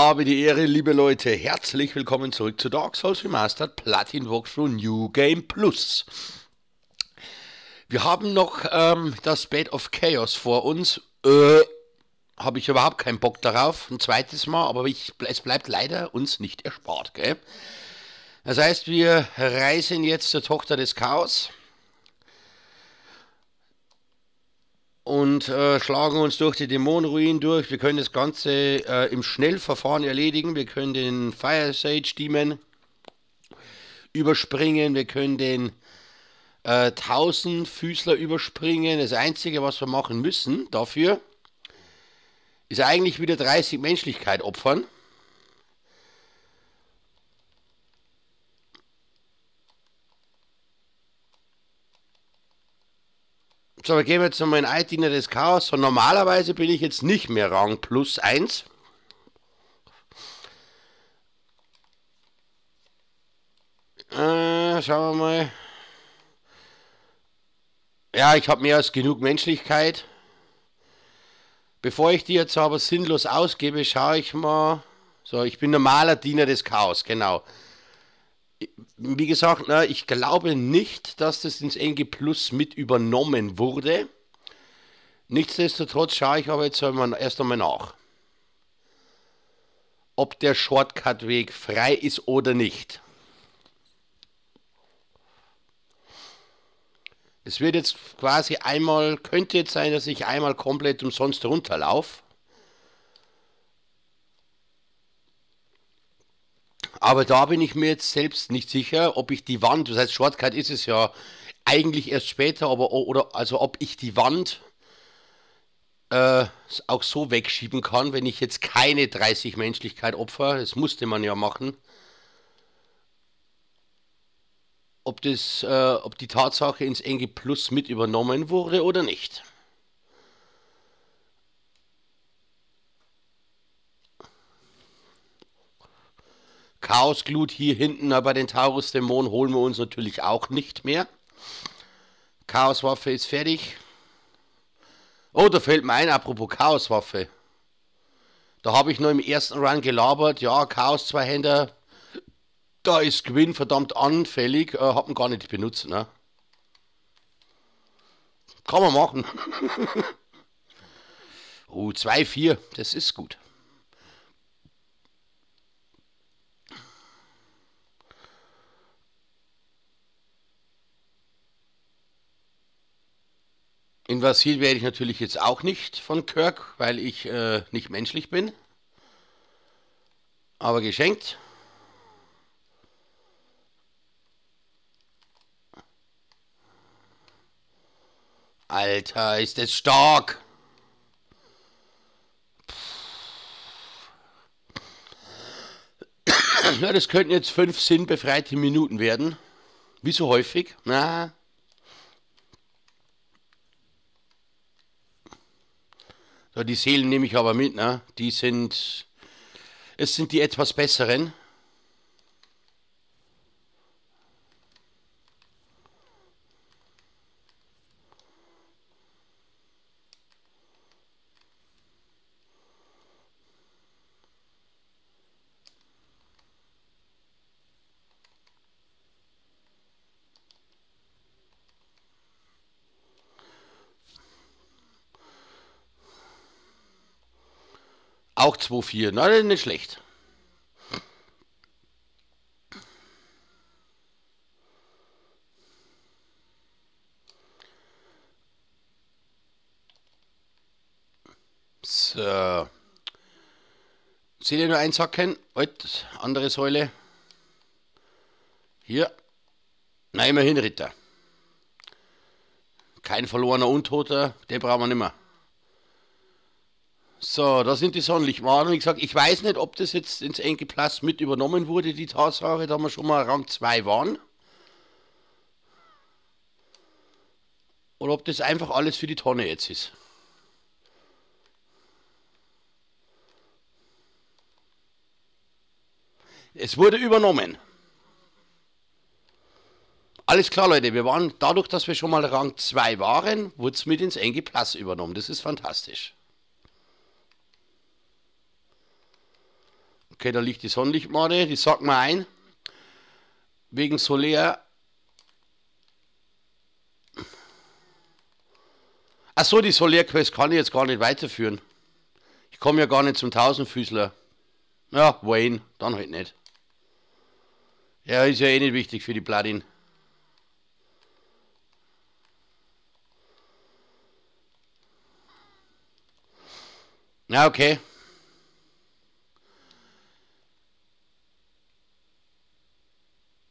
Habe die Ehre, liebe Leute, herzlich willkommen zurück zu Dark Souls Remastered Platin Walkthrough New Game Plus. Wir haben noch ähm, das Bed of Chaos vor uns. Äh, Habe ich überhaupt keinen Bock darauf, ein zweites Mal, aber ich, es bleibt leider uns nicht erspart. Gell? Das heißt, wir reisen jetzt zur Tochter des Chaos. Und äh, schlagen uns durch die Dämonenruinen durch. Wir können das Ganze äh, im Schnellverfahren erledigen. Wir können den Fire Sage Demon überspringen. Wir können den äh, Tausendfüßler überspringen. Das Einzige, was wir machen müssen dafür, ist eigentlich wieder 30 Menschlichkeit opfern. So, wir gehen jetzt nochmal in Altdiener des Chaos. Und normalerweise bin ich jetzt nicht mehr Rang plus 1. Äh, schauen wir mal. Ja, ich habe mehr als genug Menschlichkeit. Bevor ich die jetzt aber sinnlos ausgebe, schaue ich mal. So, ich bin normaler Diener des Chaos, genau wie gesagt, na, ich glaube nicht, dass das ins NG Plus mit übernommen wurde. Nichtsdestotrotz schaue ich aber jetzt erst einmal nach, ob der Shortcut-Weg frei ist oder nicht. Es wird jetzt quasi einmal, könnte jetzt sein, dass ich einmal komplett umsonst runterlaufe. Aber da bin ich mir jetzt selbst nicht sicher, ob ich die Wand, das heißt Shortcut ist es ja eigentlich erst später, aber oder also ob ich die Wand äh, auch so wegschieben kann, wenn ich jetzt keine 30 Menschlichkeit opfer, das musste man ja machen. Ob, das, äh, ob die Tatsache ins enge Plus mit übernommen wurde oder nicht. Chaosglut hier hinten bei den Taurus-Dämonen holen wir uns natürlich auch nicht mehr. Chaoswaffe ist fertig. Oh, da fällt mir ein, apropos Chaoswaffe. Da habe ich nur im ersten Run gelabert. Ja, Chaos Zweihänder. Da ist Gwyn verdammt anfällig. Äh, hat man gar nicht benutzt, ne? Kann man machen. oh, 2-4. Das ist gut. Invasiert werde ich natürlich jetzt auch nicht von Kirk, weil ich äh, nicht menschlich bin. Aber geschenkt. Alter, ist das stark. Ja, das könnten jetzt fünf sinnbefreite Minuten werden. Wie so häufig. Na, So, die Seelen nehme ich aber mit, ne? Die sind. Es sind die etwas besseren. Auch 2-4. Na, nicht schlecht. So. Seht ihr nur eins hacken? Halt, andere Säule. Hier. Na, immerhin Ritter. Kein verlorener Untoter, den brauchen wir nicht mehr. So, da sind die Sonnenlichtmahnen. Wie gesagt, ich weiß nicht, ob das jetzt ins Enkel Plus mit übernommen wurde, die Tatsache, da wir schon mal Rang 2 waren. Oder ob das einfach alles für die Tonne jetzt ist. Es wurde übernommen. Alles klar, Leute, wir waren dadurch, dass wir schon mal Rang 2 waren, wurde es mit ins Engi Plus übernommen. Das ist fantastisch. Okay, da liegt die Sonnenlichtmade, die sagt mal ein. Wegen Solar. Achso, die Solar Quest kann ich jetzt gar nicht weiterführen. Ich komme ja gar nicht zum Tausendfüßler. Ja, Wayne, dann halt nicht. Ja, ist ja eh nicht wichtig für die Platin. Ja, okay.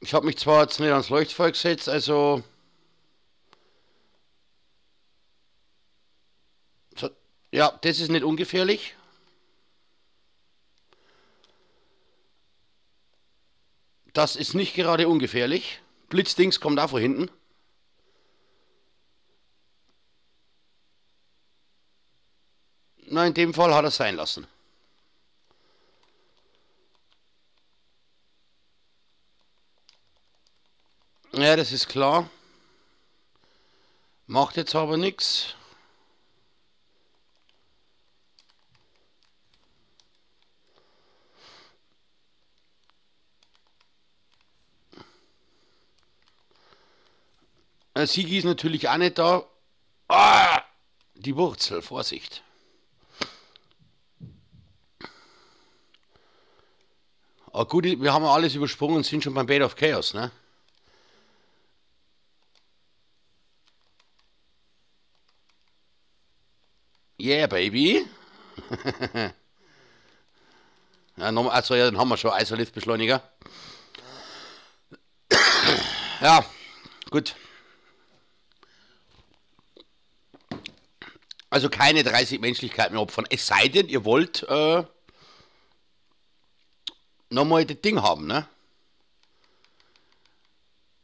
Ich habe mich zwar jetzt nicht ans Leuchtfeuer gesetzt, also... Ja, das ist nicht ungefährlich. Das ist nicht gerade ungefährlich. Blitzdings kommt da von hinten. Na, in dem Fall hat er sein lassen. Ja, das ist klar. Macht jetzt aber nichts. Sigi ist natürlich auch nicht da. Ah, die Wurzel, Vorsicht. Aber gut, wir haben alles übersprungen und sind schon beim Bed of Chaos, ne? Yeah, baby. ja, nochmal, also ja, dann haben wir schon Isolith-Beschleuniger. ja, gut. Also keine 30 Menschlichkeit mehr opfern. Es sei denn, ihr wollt äh, nochmal das Ding haben, ne?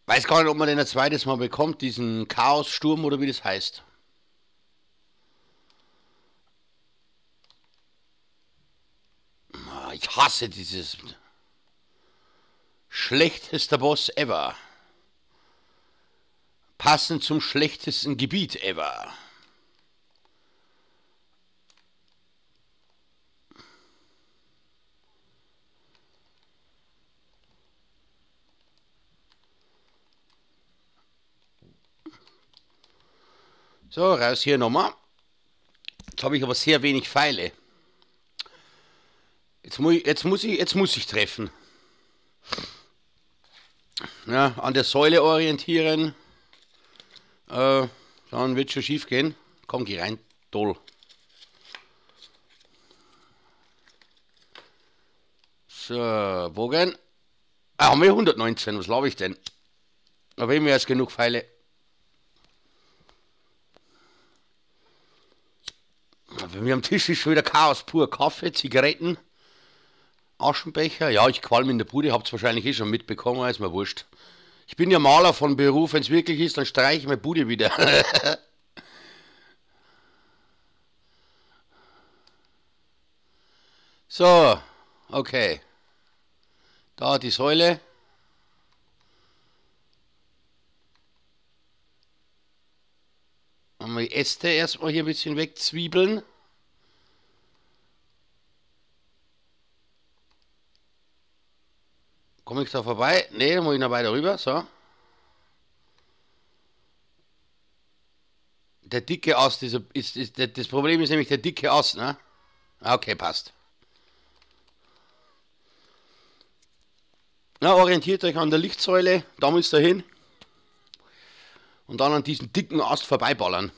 Weiß gar nicht, ob man den ein zweites Mal bekommt, diesen Chaos-Sturm oder wie das heißt. Ah, ich hasse dieses schlechteste Boss ever. Passend zum schlechtesten Gebiet ever. So, raus hier nochmal. Jetzt habe ich aber sehr wenig Pfeile. Jetzt, mu jetzt, muss, ich, jetzt muss ich treffen. Ja, an der Säule orientieren. Äh, dann wird schon schief gehen. Komm, geh rein. Toll. So, Bogen. Ah, haben wir 119. Was glaube ich denn? Da haben wir jetzt genug Pfeile. Bei mir am Tisch ist schon wieder Chaos pur. Kaffee, Zigaretten, Aschenbecher. Ja, ich qualm in der Bude, habt's wahrscheinlich eh schon mitbekommen, ist mir wurscht. Ich bin ja Maler von Beruf, wenn es wirklich ist, dann streiche ich meine Bude wieder. so, okay. Da die Säule. Haben wir die Äste erstmal hier ein bisschen wegzwiebeln. Komme ich da vorbei? Ne, dann muss ich noch weiter rüber. So. Der dicke Ast ist, ist, ist, das Problem ist nämlich der dicke Ast, ne? Okay, passt. Na, orientiert euch an der Lichtsäule, da müsst ihr hin. Und dann an diesem dicken Ast vorbeiballern.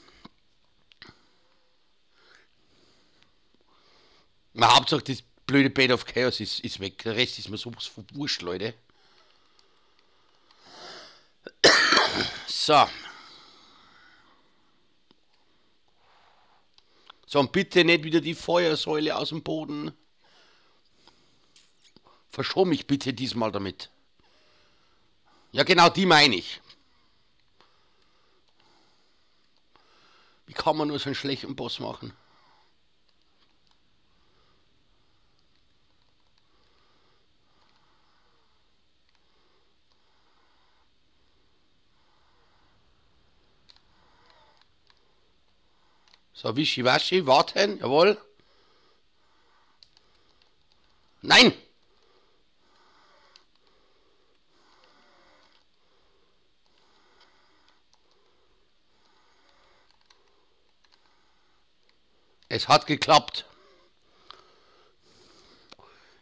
Na, Hauptsache das blöde Bed of Chaos ist, ist weg. Der Rest ist mir sowas von wurscht, Leute. So. So, und bitte nicht wieder die Feuersäule aus dem Boden. Verschon mich bitte diesmal damit. Ja, genau die meine ich. Wie kann man nur so einen schlechten Boss machen? So, Wischiwaschi, warten, jawohl. Nein! Es hat geklappt.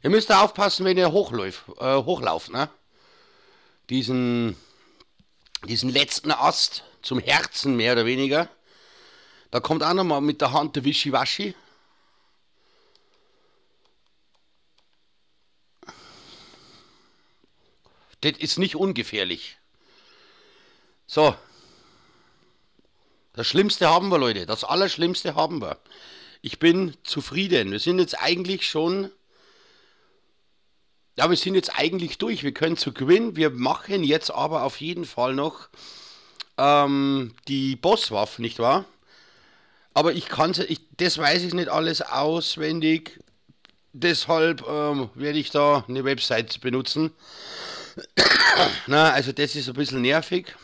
Ihr müsst da aufpassen, wenn ihr hochläuft, äh, hochlauft, ne? Diesen, diesen letzten Ast zum Herzen mehr oder weniger. Da kommt auch nochmal mit der Hand der Wischiwaschi. Das ist nicht ungefährlich. So. Das Schlimmste haben wir, Leute. Das Allerschlimmste haben wir. Ich bin zufrieden. Wir sind jetzt eigentlich schon. Ja, wir sind jetzt eigentlich durch. Wir können zu gewinnen. Wir machen jetzt aber auf jeden Fall noch ähm, die Bosswaffen, nicht wahr? Aber ich kann ich, das weiß ich nicht alles auswendig. Deshalb ähm, werde ich da eine Website benutzen. Na, also das ist ein bisschen nervig.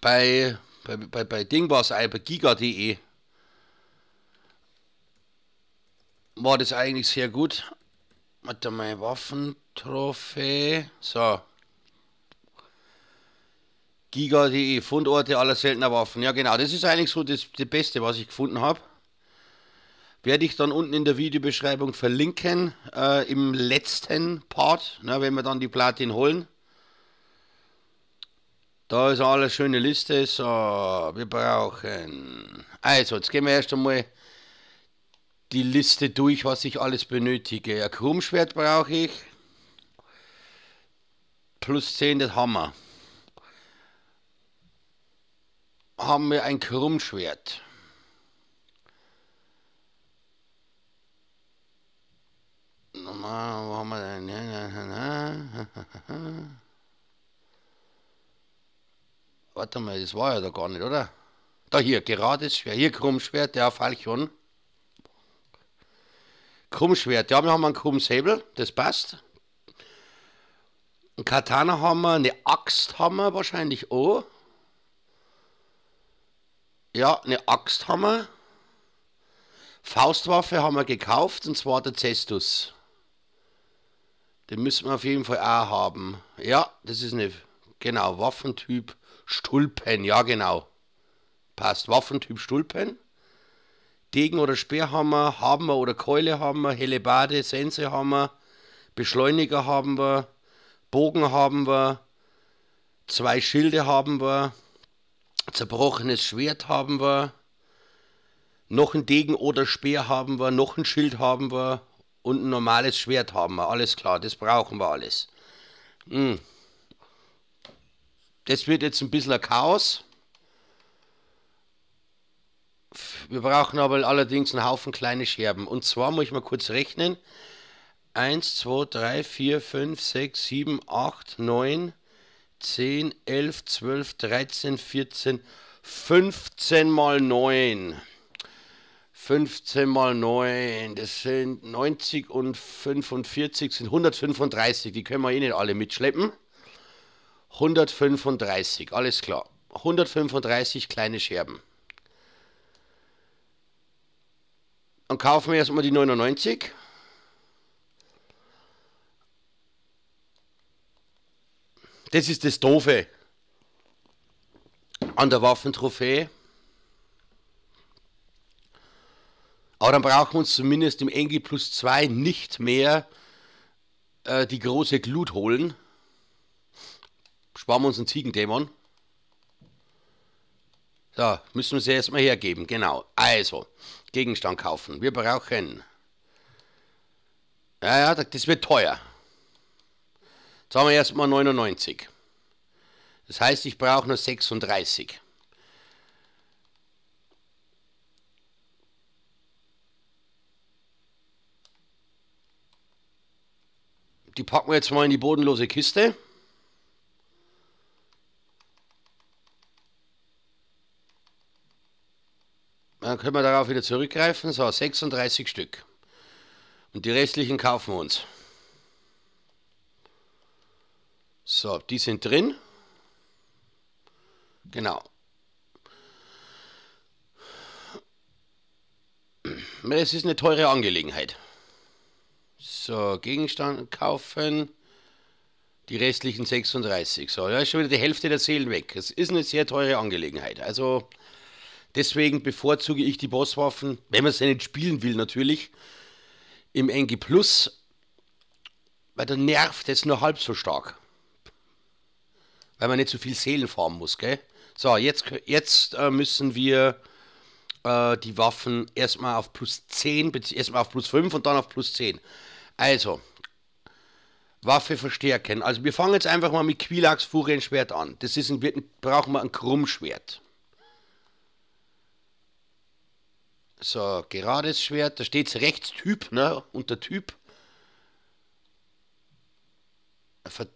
Bei, bei, bei, bei Ding war es bei giga.de war das eigentlich sehr gut. Warte mal, Waffentrophäe. So. Giga.de, Fundorte aller seltener Waffen. Ja, genau, das ist eigentlich so das, das Beste, was ich gefunden habe. Werde ich dann unten in der Videobeschreibung verlinken, äh, im letzten Part, ne, wenn wir dann die Platin holen. Da ist eine schöne Liste. So, wir brauchen. Also, jetzt gehen wir erst einmal die Liste durch, was ich alles benötige. Ein Krummschwert brauche ich. Plus 10 das Hammer. Haben wir ein Krummschwert. Nochmal, wo haben wir denn? Warte mal, das war ja da gar nicht, oder? Da hier, gerades Schwert. Hier Krummschwert, der Falchon. Krummschwert, ja, wir haben einen Krummsäbel, das passt. Ein Katana haben wir, eine Axt haben wir wahrscheinlich auch. Ja, eine Axt haben wir. Faustwaffe haben wir gekauft, und zwar der Cestus. Den müssen wir auf jeden Fall auch haben. Ja, das ist eine, genau, Waffentyp Stulpen, ja genau. Passt, Waffentyp Stulpen. Degen oder Speerhammer haben wir oder Keule haben wir, Hellebade, Sense haben wir, Beschleuniger haben wir, Bogen haben wir, zwei Schilde haben wir, zerbrochenes Schwert haben wir, noch ein Degen oder Speer haben wir, noch ein Schild haben wir und ein normales Schwert haben wir. Alles klar, das brauchen wir alles. Hm. Das wird jetzt ein bisschen ein Chaos. Wir brauchen aber allerdings einen Haufen kleine Scherben. Und zwar muss ich mal kurz rechnen. 1, 2, 3, 4, 5, 6, 7, 8, 9, 10, 11, 12, 13, 14, 15 mal 9. 15 mal 9, das sind 90 und 45 sind 135. Die können wir eh nicht alle mitschleppen. 135, alles klar. 135 kleine Scherben. Dann kaufen wir erstmal die 99. Das ist das Doofe an der Waffentrophäe. Aber dann brauchen wir uns zumindest im Engi Plus 2 nicht mehr äh, die große Glut holen. Sparen wir uns einen Ziegendämon. So, müssen wir sie erstmal hergeben. Genau. Also, Gegenstand kaufen. Wir brauchen. Ja, ja, das wird teuer. Jetzt haben wir erstmal 99. Das heißt, ich brauche nur 36. Die packen wir jetzt mal in die bodenlose Kiste. Dann können wir darauf wieder zurückgreifen. So, 36 Stück. Und die restlichen kaufen wir uns. So, die sind drin. Genau. Es ist eine teure Angelegenheit. So, Gegenstand kaufen. Die restlichen 36. So, ja, ist schon wieder die Hälfte der Seelen weg. Es ist eine sehr teure Angelegenheit. Also Deswegen bevorzuge ich die Bosswaffen, wenn man sie nicht spielen will natürlich, im NG Plus, weil der nervt jetzt nur halb so stark. Weil man nicht so viel Seelen farmen muss, gell? So, jetzt, jetzt äh, müssen wir äh, die Waffen erstmal auf plus 10, erstmal auf plus 5 und dann auf plus 10. Also, Waffe verstärken. Also wir fangen jetzt einfach mal mit Quilax Furienschwert an. Das ist ein, brauchen wir ein Krummschwert. So, gerades Schwert, da steht rechts Typ, ne? Unter Typ.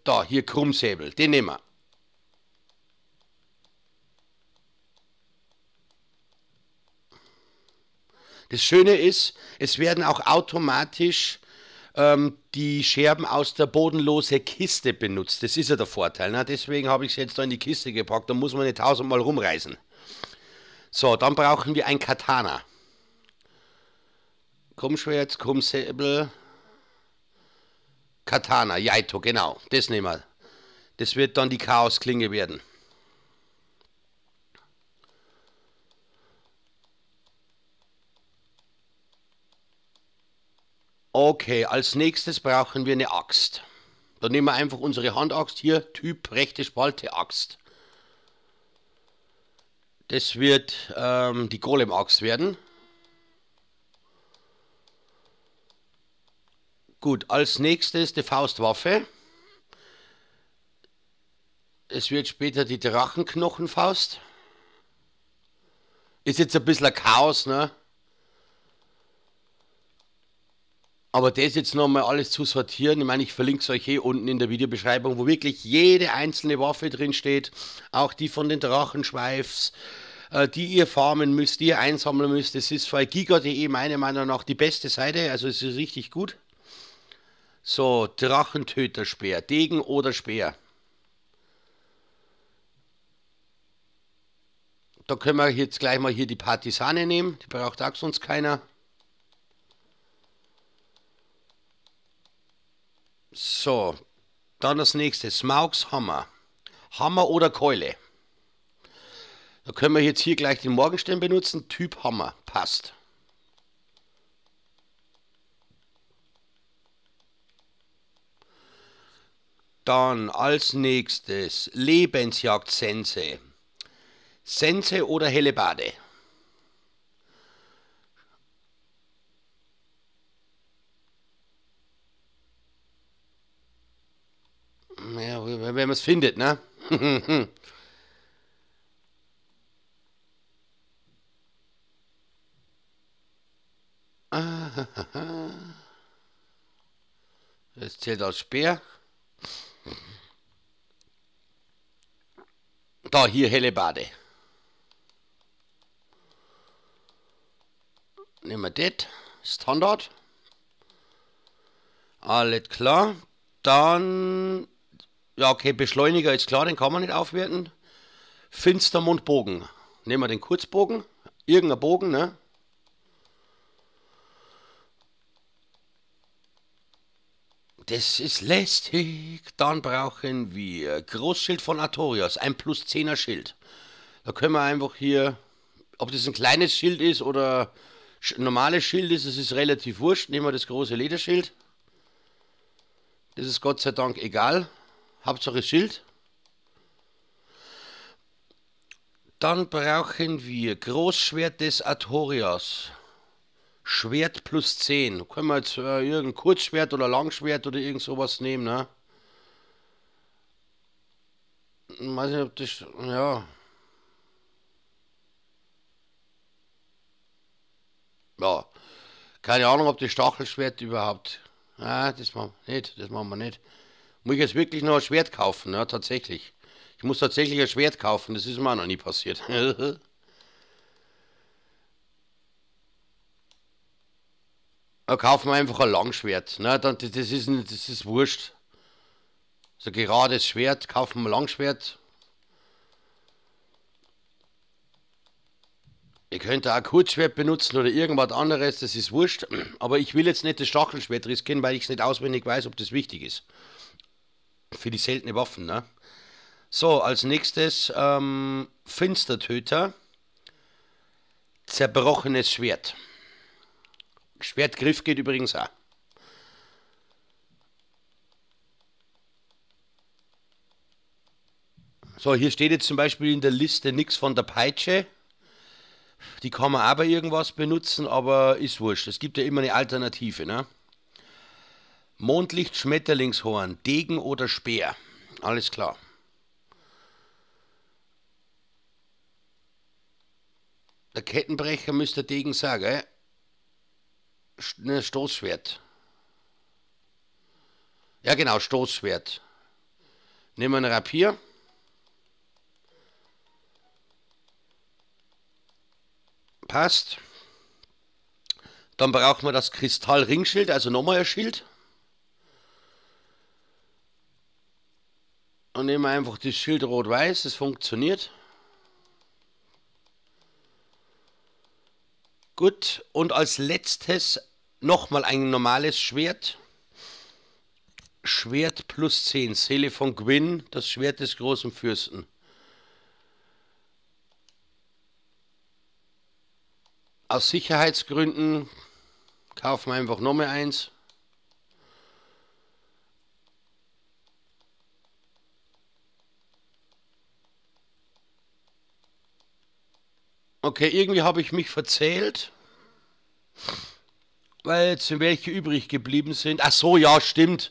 Da, hier Krummsäbel, den nehmen wir. Das Schöne ist, es werden auch automatisch ähm, die Scherben aus der bodenlosen Kiste benutzt. Das ist ja der Vorteil. Ne? Deswegen habe ich es jetzt da in die Kiste gepackt. Da muss man nicht tausendmal rumreisen. So, dann brauchen wir ein Katana. Krummschwert, Krummsäbel, Katana, Yaito, genau. Das nehmen wir. Das wird dann die Chaosklinge werden. Okay, als nächstes brauchen wir eine Axt. Dann nehmen wir einfach unsere Handaxt hier, Typ rechte Spalte Axt. Das wird ähm, die Golem-Axt werden. Gut, als nächstes die Faustwaffe. Es wird später die Drachenknochenfaust. Ist jetzt ein bisschen ein Chaos, ne? Aber das jetzt nochmal alles zu sortieren, ich meine, ich verlinke es euch hier unten in der Videobeschreibung, wo wirklich jede einzelne Waffe drin steht, auch die von den Drachenschweifs, äh, die ihr farmen müsst, die ihr einsammeln müsst. Das ist für giga.de meiner Meinung nach die beste Seite, also es ist richtig gut. So, Drachentöterspeer, Degen oder Speer. Da können wir jetzt gleich mal hier die Partisane nehmen, die braucht auch sonst keiner. So, dann das nächste, Smaugs Hammer. Hammer oder Keule. Da können wir jetzt hier gleich den Morgenstern benutzen. Typ Hammer, passt. Dann als nächstes Lebensjagd Sense. Sense oder Hellebade? Ja, wenn man es findet, ne? Das zählt als Speer. Da, hier helle Bade. Nehmen wir das. Standard. Alles klar. Dann ja, okay, Beschleuniger ist klar, den kann man nicht aufwerten. Finstermund Bogen. Nehmen wir den Kurzbogen. Irgendein Bogen, ne? Das ist lästig. Dann brauchen wir Großschild von Artorias, ein plus 10er Schild. Da können wir einfach hier, ob das ein kleines Schild ist oder ein normales Schild ist, es ist relativ wurscht. Nehmen wir das große Lederschild. Das ist Gott sei Dank egal. Hauptsache Schild. Dann brauchen wir Großschwert des Artorias. Schwert plus 10. Können wir jetzt äh, irgendein Kurzschwert oder Langschwert oder irgend sowas nehmen, ne? Ich weiß nicht, ob das. Ja. Ja. Keine Ahnung, ob das Stachelschwert überhaupt. Ah, das machen wir nicht. Das machen wir nicht. Muss ich jetzt wirklich noch ein Schwert kaufen, ja, tatsächlich. Ich muss tatsächlich ein Schwert kaufen, das ist mir auch noch nie passiert. da kaufen wir einfach ein Langschwert. Ne? Das, ist, das ist wurscht. So gerades Schwert, kaufen wir ein Langschwert. Ihr könnt auch ein Kurzschwert benutzen oder irgendwas anderes, das ist wurscht. Aber ich will jetzt nicht das Stachelschwert riskieren, weil ich es nicht auswendig weiß, ob das wichtig ist für die seltene Waffen. Ne? So, als nächstes ähm, Finstertöter. zerbrochenes Schwert. Schwertgriff geht übrigens auch. So, hier steht jetzt zum Beispiel in der Liste nichts von der Peitsche. Die kann man aber irgendwas benutzen, aber ist wurscht. Es gibt ja immer eine Alternative. Ne? Mondlicht, Schmetterlingshorn, Degen oder Speer. Alles klar. Der Kettenbrecher müsste Degen sagen. Ne, Stoßschwert. Ja genau, Stoßschwert. Nehmen wir ein Rapier. Passt. Dann brauchen wir das Kristallringschild, also nochmal ein Schild. Und nehmen einfach das Schild rot-weiß, es funktioniert. Gut, und als letztes nochmal ein normales Schwert. Schwert plus 10, Seele von Gwyn, das Schwert des großen Fürsten. Aus Sicherheitsgründen kaufen wir einfach nochmal eins. Okay, irgendwie habe ich mich verzählt. Weil jetzt welche übrig geblieben sind. Ach so, ja, stimmt.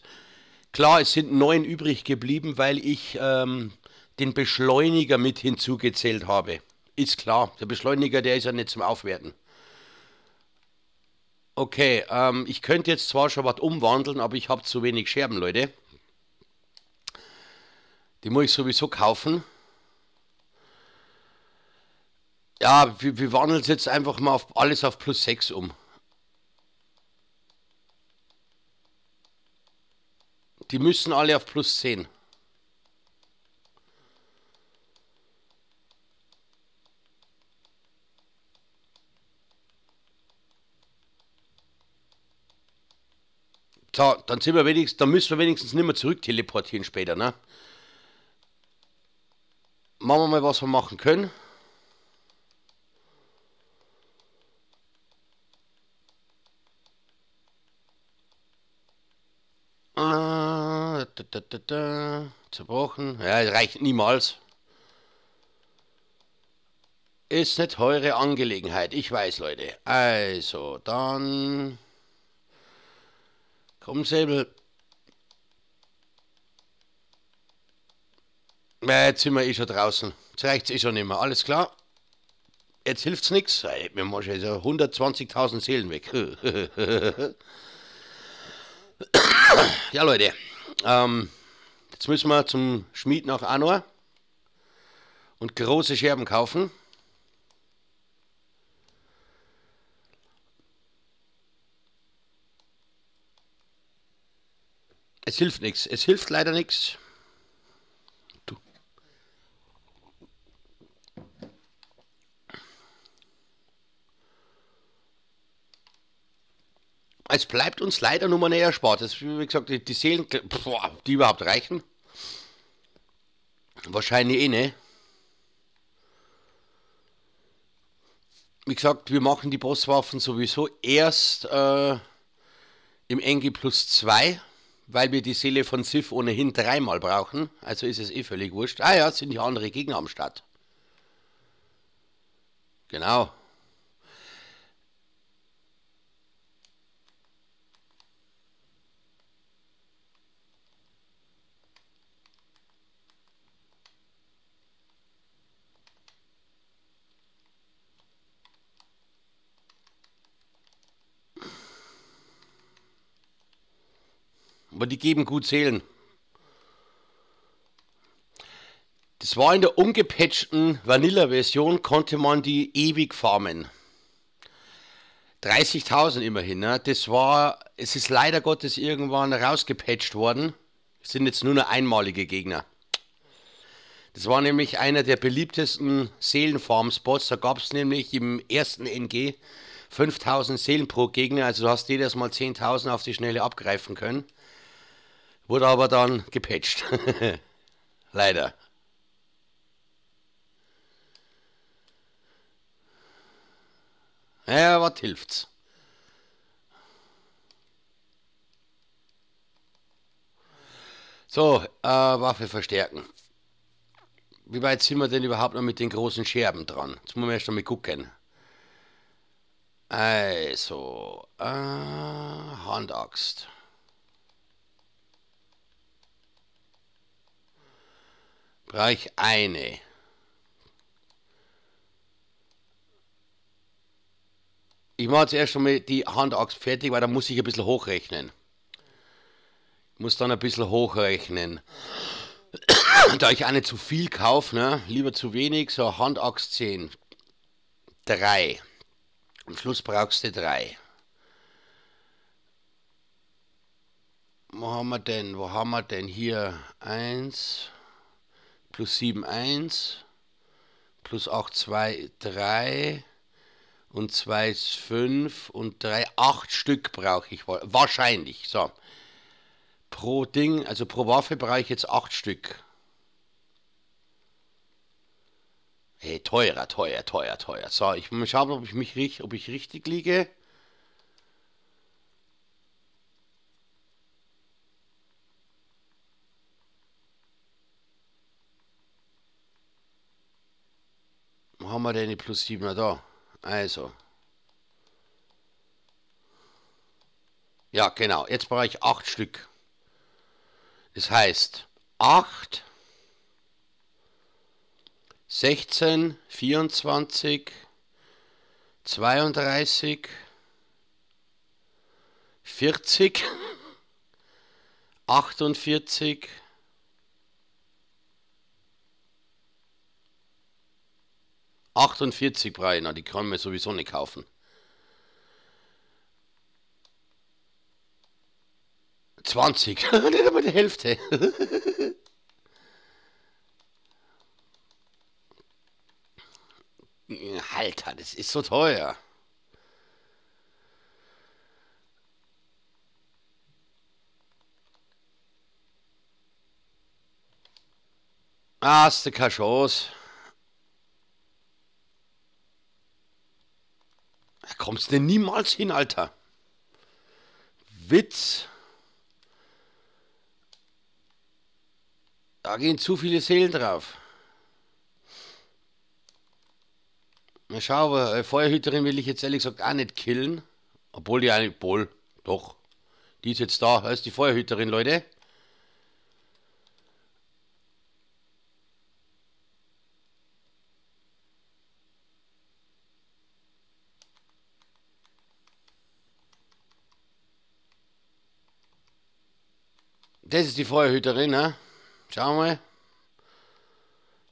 Klar, es sind neun übrig geblieben, weil ich ähm, den Beschleuniger mit hinzugezählt habe. Ist klar, der Beschleuniger, der ist ja nicht zum Aufwerten. Okay, ähm, ich könnte jetzt zwar schon was umwandeln, aber ich habe zu wenig Scherben, Leute. Die muss ich sowieso kaufen. Ja, wir, wir wandeln es jetzt einfach mal auf alles auf plus 6 um. Die müssen alle auf plus 10. So, dann sind wir wenigstens, dann müssen wir wenigstens nicht mehr zurück teleportieren später, ne? Machen wir mal, was wir machen können. Da, da, Zerbrochen. Ja, reicht niemals. Ist nicht eure Angelegenheit. Ich weiß, Leute. Also, dann. Komm, Säbel. Ja, jetzt sind wir eh schon draußen. Jetzt reicht es eh schon nicht mehr. Alles klar. Jetzt hilft's nichts. Mir muss ja 120.000 Seelen weg. ja, Leute. Ähm, jetzt müssen wir zum Schmied nach Anor und große Scherben kaufen. Es hilft nichts. Es hilft leider nichts. es bleibt uns leider nur mal näher Sport. Das, wie gesagt, die, die Seelen, boah, die überhaupt reichen. Wahrscheinlich eh ne. Wie gesagt, wir machen die Bosswaffen sowieso erst äh, im NG plus 2, weil wir die Seele von Sif ohnehin dreimal brauchen. Also ist es eh völlig wurscht. Ah ja, sind ja andere Gegner am Start. Genau. Aber die geben gut Seelen. Das war in der umgepatchten Vanilla-Version, konnte man die ewig farmen. 30.000 immerhin. Ne? Das war, es ist leider Gottes irgendwann rausgepatcht worden. Es sind jetzt nur noch einmalige Gegner. Das war nämlich einer der beliebtesten Seelenfarm-Spots. Da gab es nämlich im ersten NG 5000 Seelen pro Gegner. Also du hast jedes Mal 10.000 auf die Schnelle abgreifen können. Wurde aber dann gepatcht. Leider. Ja, was hilft's? So, äh, Waffe verstärken. Wie weit sind wir denn überhaupt noch mit den großen Scherben dran? Jetzt muss man erst einmal gucken. Also, äh, Handaxt. Brauche ich eine. Ich mache jetzt erst einmal die Handaxt fertig, weil da muss ich ein bisschen hochrechnen. Ich muss dann ein bisschen hochrechnen. da ich auch nicht zu viel kaufe, ne, lieber zu wenig, so Handaxt 10. 3. Am Schluss brauchst du 3. Wo haben wir denn? Wo haben wir denn? Hier 1 plus 7, 1 plus 8, 2, 3 und 2 ist 5 und 3, 8 Stück brauche ich wahrscheinlich. So. Pro Ding, also pro Waffe brauche ich jetzt 8 Stück. Hey, teurer, teuer, teuer, teuer. So, ich muss schauen, ob ich mich ob ich richtig liege. Haben wir denn die plus 7 da? Also. Ja, genau. Jetzt brauche ich 8 Stück. Das heißt, 8, 16, 24, 32, 40, 48, 48 Breiner, die kann man sowieso nicht kaufen. 20, nicht einmal die Hälfte. Alter, das ist so teuer. Ah, ist keine Chance. Kommst du niemals hin, Alter. Witz. Da gehen zu viele Seelen drauf. Na schau, aber äh, Feuerhüterin will ich jetzt ehrlich gesagt auch nicht killen. Obwohl die eine, obwohl, doch. Die ist jetzt da, da ist die Feuerhüterin, Leute. Das ist die Feuerhüterin, ne? Schauen wir mal.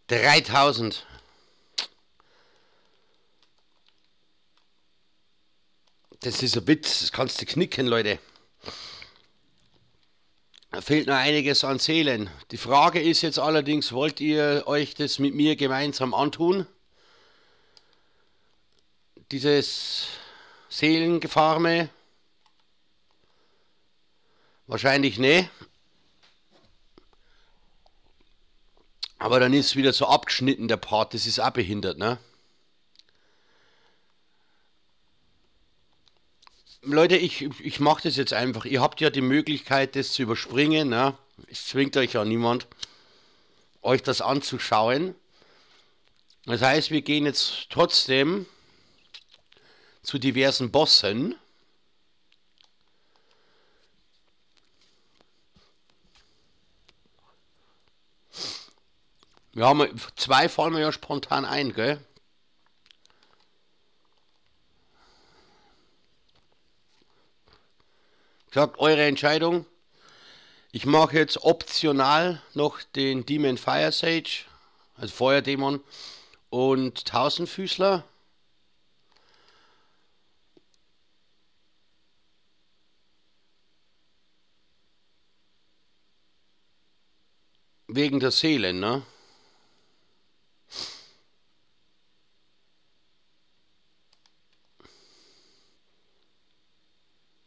3000. Das ist ein Witz, das kannst du knicken, Leute. Da fehlt noch einiges an Seelen. Die Frage ist jetzt allerdings, wollt ihr euch das mit mir gemeinsam antun? Dieses Seelengefarme? Wahrscheinlich nicht. Aber dann ist wieder so abgeschnitten der Part, das ist auch behindert, ne? Leute, ich, ich mache das jetzt einfach. Ihr habt ja die Möglichkeit, das zu überspringen. Ne? Es zwingt euch ja niemand, euch das anzuschauen. Das heißt, wir gehen jetzt trotzdem zu diversen Bossen. Wir haben zwei fallen mir ja spontan ein, gell? Sagt eure Entscheidung. Ich mache jetzt optional noch den Demon Fire Sage, also Feuerdämon und Tausendfüßler. Wegen der Seelen, ne?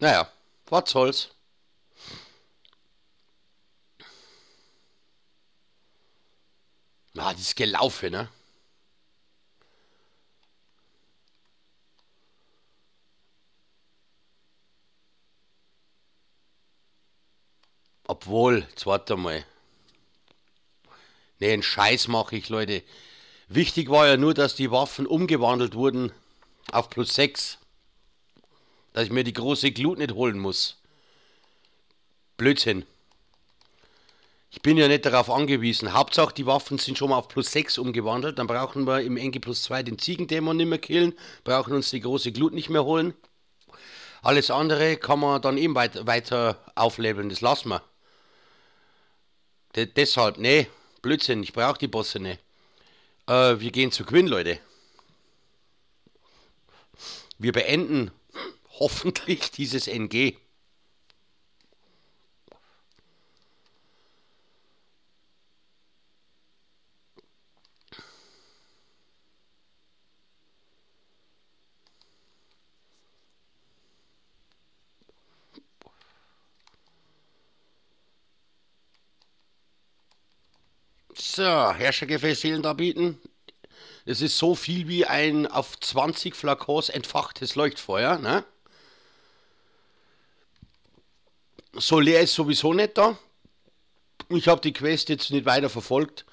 Naja, was soll's. Na, das ist gelaufen, ne? Obwohl, zweiter Mal. Ne, einen Scheiß mache ich, Leute. Wichtig war ja nur, dass die Waffen umgewandelt wurden auf plus 6. Dass ich mir die große Glut nicht holen muss. Blödsinn. Ich bin ja nicht darauf angewiesen. Hauptsache, die Waffen sind schon mal auf plus 6 umgewandelt. Dann brauchen wir im NG plus 2 den Ziegendämon nicht mehr killen. Brauchen uns die große Glut nicht mehr holen. Alles andere kann man dann eben weiter, weiter aufleveln. Das lassen wir. De deshalb, nee, Blödsinn. Ich brauche die Bosse nicht. Äh, wir gehen zu Quinn, Leute. Wir beenden hoffentlich dieses NG. So, Herrschergefäß darbieten. Es ist so viel wie ein auf 20 Flakons entfachtes Leuchtfeuer. Ne? So leer ist sowieso nicht da. Ich habe die Quest jetzt nicht weiter verfolgt.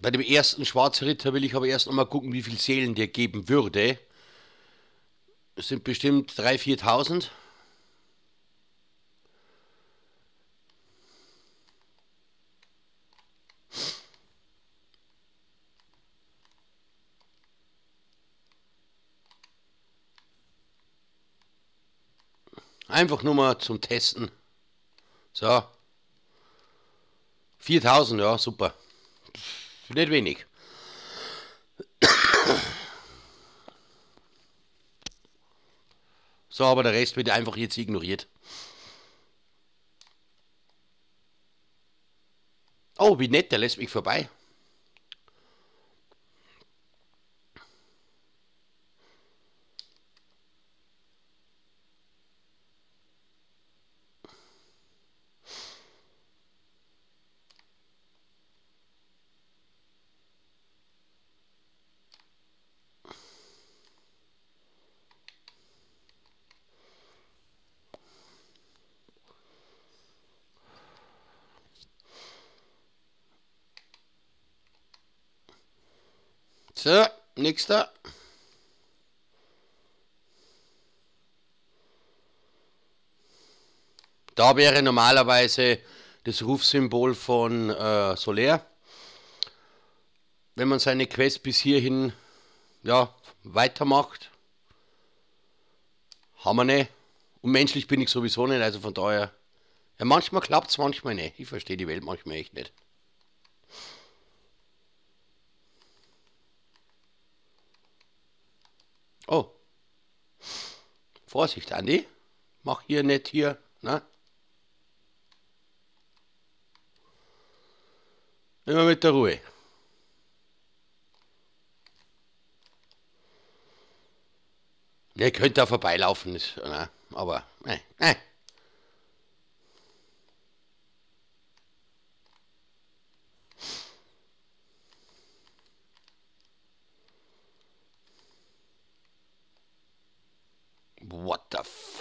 Bei dem ersten Schwarze Ritter will ich aber erst noch gucken, wie viel Seelen der geben würde. Es sind bestimmt 3.000, 4.000. Einfach nur mal zum Testen. So. 4000, ja, super. Nicht wenig. So, aber der Rest wird einfach jetzt ignoriert. Oh, wie nett, der lässt mich vorbei. So, nächster. Da wäre normalerweise das Rufsymbol von äh, Soler. Wenn man seine Quest bis hierhin ja, weitermacht, haben wir nicht. Und menschlich bin ich sowieso nicht, also von daher. Ja, manchmal klappt es, manchmal nicht. Ich verstehe die Welt manchmal echt nicht. Oh. Vorsicht, Andi. Mach hier nicht hier, ne? Immer mit der Ruhe. Ihr könnt da vorbeilaufen, ist, ne? aber ne, ne.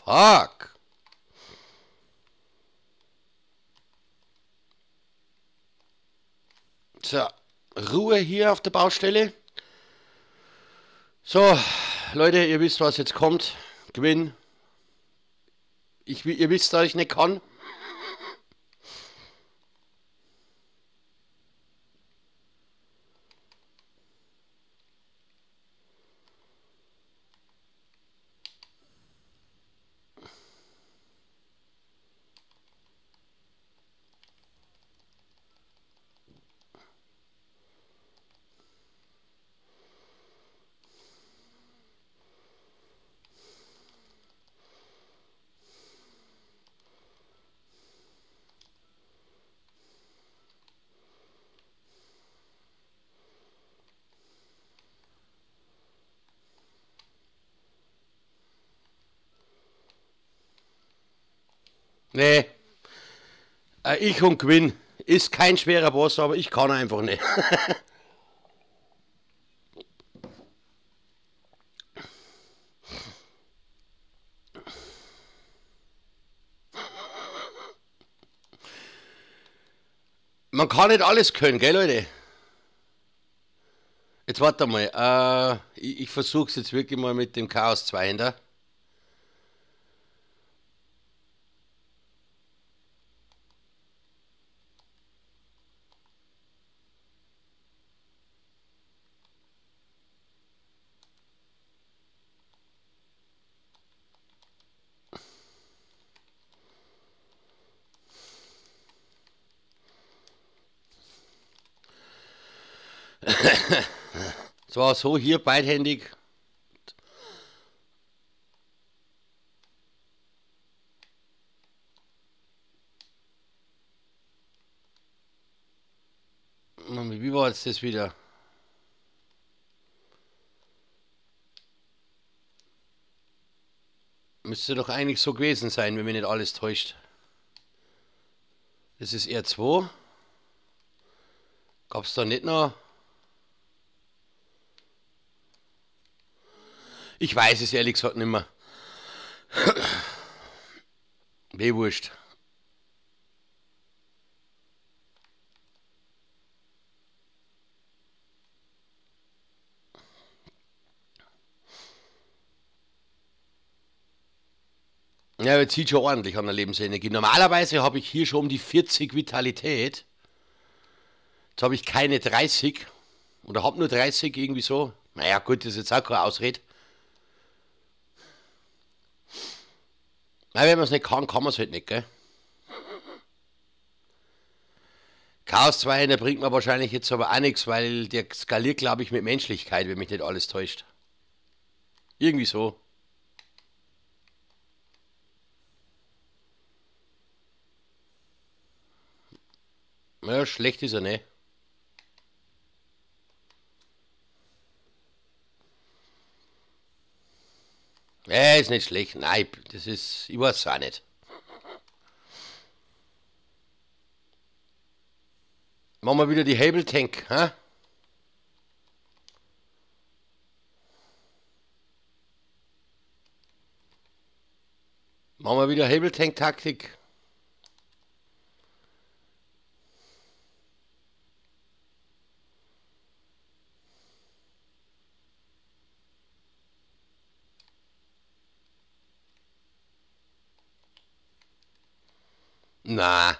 Fuck? So, Ruhe hier auf der Baustelle. So, Leute, ihr wisst, was jetzt kommt. Gewinn. Ich, ihr wisst, dass ich nicht kann. Nee. Äh, ich und Quinn ist kein schwerer Boss, aber ich kann einfach nicht. Man kann nicht alles können, gell Leute? Jetzt warte mal, äh, ich, ich versuche es jetzt wirklich mal mit dem Chaos 2 Händer. Hinter. So, so hier beidhändig. Wie war jetzt das wieder? Müsste doch eigentlich so gewesen sein, wenn mir nicht alles täuscht. Das ist R2. Gab es da nicht noch? Ich weiß es ehrlich gesagt nicht mehr. Weh wurscht. Ja, jetzt zieht schon ordentlich an der Lebensenergie. Normalerweise habe ich hier schon um die 40 Vitalität. Jetzt habe ich keine 30 oder habe nur 30 irgendwie so. Naja, gut, das ist jetzt auch keine Ausrede. Nein, wenn man es nicht kann, kann man es halt nicht, gell? Chaos 2, der bringt mir wahrscheinlich jetzt aber auch nichts, weil der skaliert, glaube ich, mit Menschlichkeit, wenn mich nicht alles täuscht. Irgendwie so. Ja, schlecht ist er nicht. Ja, ist nicht schlecht. Nein, das ist, ich weiß es auch nicht. Machen wir wieder die Hable Tank, hä? Machen wir wieder Hable Tank Taktik. Na.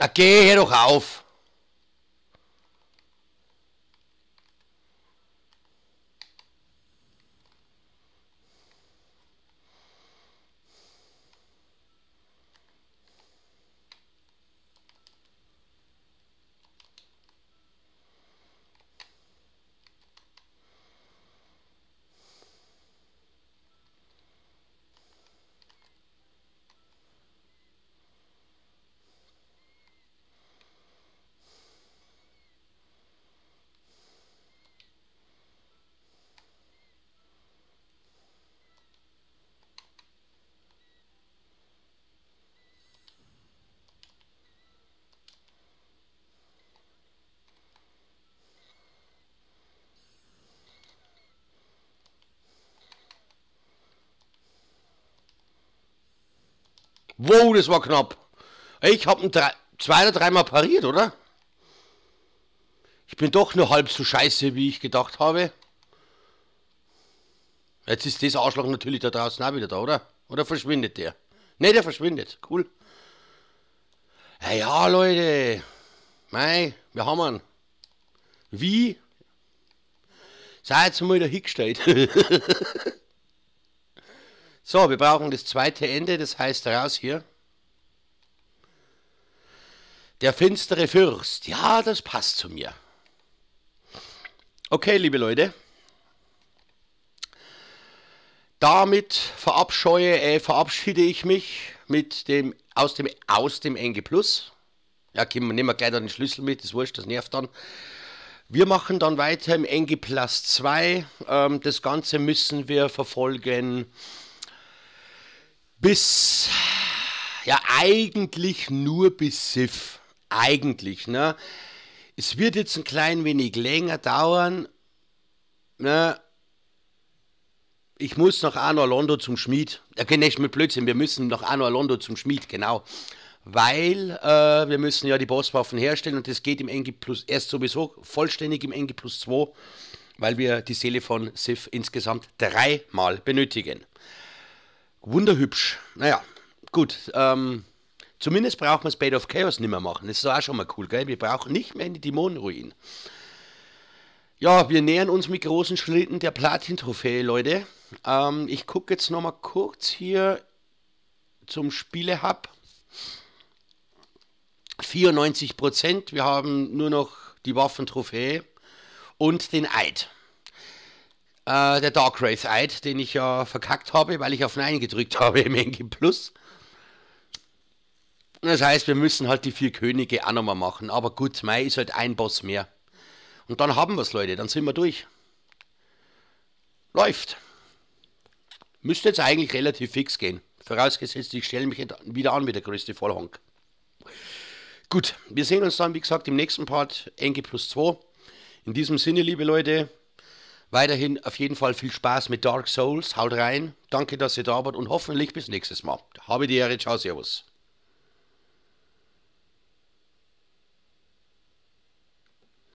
Ah, geh doch auf. Wow, das war knapp. Ich habe ihn drei, zwei oder dreimal pariert, oder? Ich bin doch nur halb so scheiße, wie ich gedacht habe. Jetzt ist das Arschloch natürlich da draußen auch wieder da, oder? Oder verschwindet der? Ne, der verschwindet. Cool. Ja, ja, Leute. Mei, wir haben ihn. Wie? Seid mal da hingestellt. So, wir brauchen das zweite Ende, das heißt raus hier. Der finstere Fürst. Ja, das passt zu mir. Okay, liebe Leute. Damit verabscheue, äh, verabschiede ich mich mit dem, aus dem, aus dem NG Plus. Ja, nehmen wir gleich dann den Schlüssel mit, das wurscht, das nervt dann. Wir machen dann weiter im NG Plus 2. Ähm, das Ganze müssen wir verfolgen bis, ja, eigentlich nur bis SIF. Eigentlich, ne? Es wird jetzt ein klein wenig länger dauern. Ne? Ich muss nach Arno Londo zum Schmied. Okay, nicht mit Blödsinn, wir müssen nach Arno Londo zum Schmied, genau. Weil äh, wir müssen ja die Bosswaffen herstellen und das geht im NG Plus erst sowieso vollständig im NG Plus 2, weil wir die Seele von Sif insgesamt dreimal benötigen. Wunderhübsch. Naja, gut. Ähm, Zumindest braucht man Spade of Chaos nicht mehr machen. Das ist auch schon mal cool, gell? Wir brauchen nicht mehr in die Dämonenruin. Ja, wir nähern uns mit großen Schritten der Platin-Trophäe, Leute. Ähm, ich gucke jetzt noch mal kurz hier zum Spielehub. 94 Prozent. Wir haben nur noch die Waffentrophäe und den Eid. Äh, der Dark Wraith Eid, den ich ja verkackt habe, weil ich auf Nein gedrückt habe im NG Plus. Das heißt, wir müssen halt die vier Könige auch nochmal machen. Aber gut, Mai ist halt ein Boss mehr. Und dann haben wir es, Leute. Dann sind wir durch. Läuft. Müsste jetzt eigentlich relativ fix gehen. Vorausgesetzt, ich stelle mich wieder an wie der größte Vollhonk. Gut, wir sehen uns dann, wie gesagt, im nächsten Part Enke plus 2. In diesem Sinne, liebe Leute, weiterhin auf jeden Fall viel Spaß mit Dark Souls. Haut rein. Danke, dass ihr da wart und hoffentlich bis nächstes Mal. Habe die Ehre. Ciao, Servus.